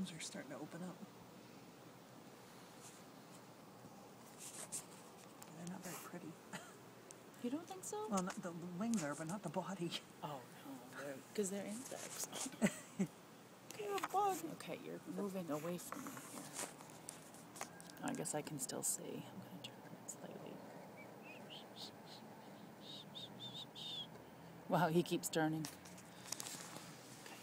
wings are starting to open up. They're not very pretty. You don't think so? Well, not, the wings are, but not the body. Oh no, because they're, insects. You're a bug. okay, you're moving away from me here. I guess I can still see. I'm gonna turn it slightly. Wow, he keeps turning. Okay.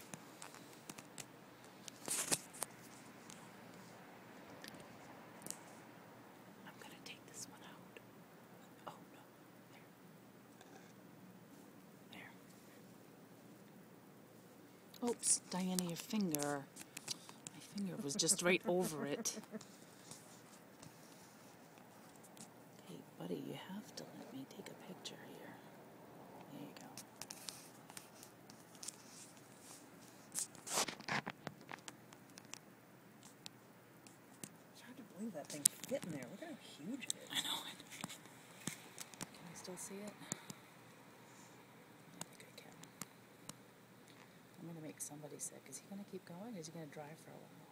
I'm gonna take this one out. Oh no. There. There. Oops, Diana, your finger. My finger was just right over it. Hey, buddy, you have to let me take a picture here. There you go. It's hard to believe that thing fit in there. Look at how huge it is. I know it. Can I still see it? I think I can. I'm gonna make somebody sick. Is he gonna keep going? Is he gonna drive for a while?